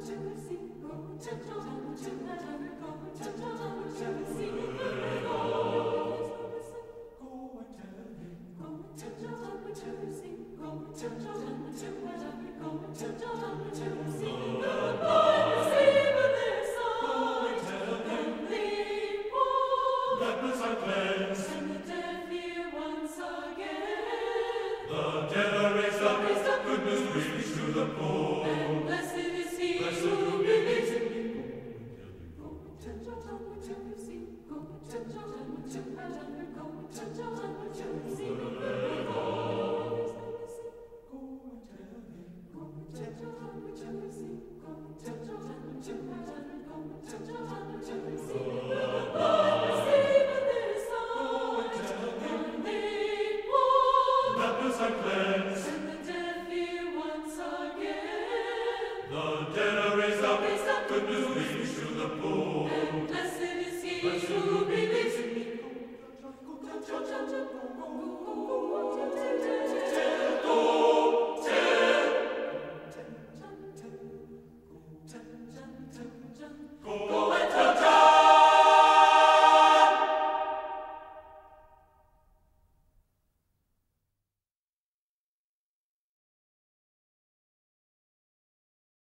The dead are raised up, goodness reach to the poor. to see, go to Jordan, to Jordan, go to Jordan, to see me.